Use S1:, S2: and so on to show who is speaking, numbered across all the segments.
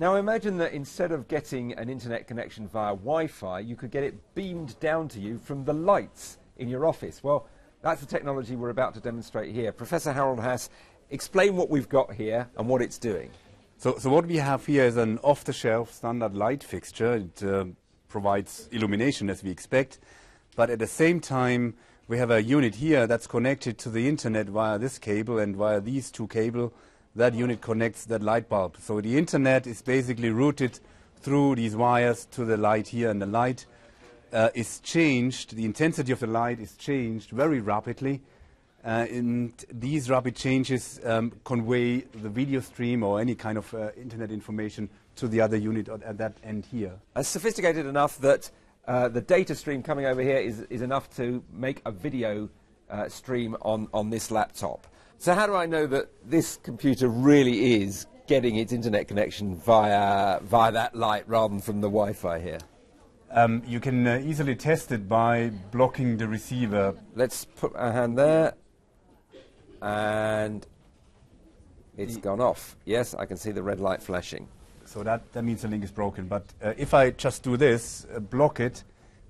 S1: Now imagine that instead of getting an internet connection via Wi-Fi, you could get it beamed down to you from the lights in your office. Well, that's the technology we're about to demonstrate here. Professor Harald Haas, explain what we've got here and what it's doing.
S2: So, so what we have here is an off-the-shelf standard light fixture. It uh, provides illumination as we expect, but at the same time we have a unit here that's connected to the internet via this cable and via these two cables. That unit connects that light bulb. So the internet is basically routed through these wires to the light here, and the light uh, is changed. The intensity of the light is changed very rapidly. Uh, and these rapid changes um, convey the video stream or any kind of uh, internet information to the other unit at that end here.
S1: Uh, sophisticated enough that uh, the data stream coming over here is, is enough to make a video uh, stream on, on this laptop. So how do I know that this computer really is getting its internet connection via, via that light rather than from the Wi-Fi here?
S2: Um, you can uh, easily test it by blocking the receiver.
S1: Let's put our hand there, and it's gone off. Yes, I can see the red light flashing.
S2: So that, that means the link is broken. But uh, if I just do this, uh, block it,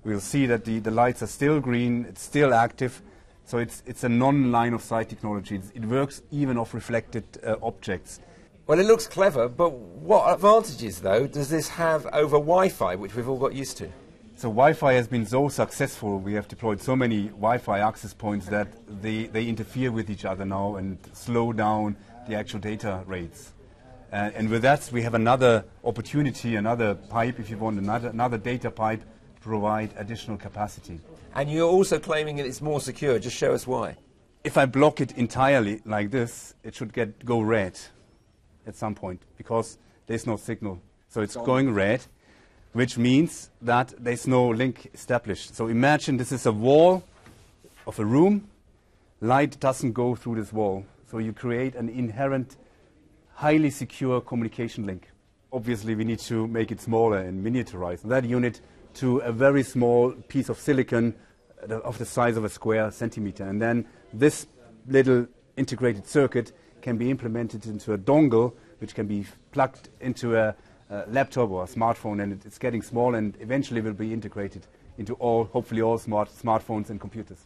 S2: we'll see that the, the lights are still green, it's still active, so it's, it's a non-line of sight technology. It's, it works even off reflected uh, objects.
S1: Well, it looks clever, but what advantages, though, does this have over Wi-Fi, which we've all got used to?
S2: So Wi-Fi has been so successful, we have deployed so many Wi-Fi access points that they, they interfere with each other now and slow down the actual data rates. Uh, and with that, we have another opportunity, another pipe, if you want, another, another data pipe provide additional capacity.
S1: And you're also claiming that it's more secure. Just show us why.
S2: If I block it entirely like this, it should get go red at some point because there's no signal. So it's going red, which means that there's no link established. So imagine this is a wall of a room. Light doesn't go through this wall. So you create an inherent, highly secure communication link. Obviously, we need to make it smaller and miniaturize that unit to a very small piece of silicon of the size of a square centimeter. And then this little integrated circuit can be implemented into a dongle, which can be plugged into a, a laptop or a smartphone, and it's getting small and eventually will be integrated into all, hopefully all smart smartphones and computers.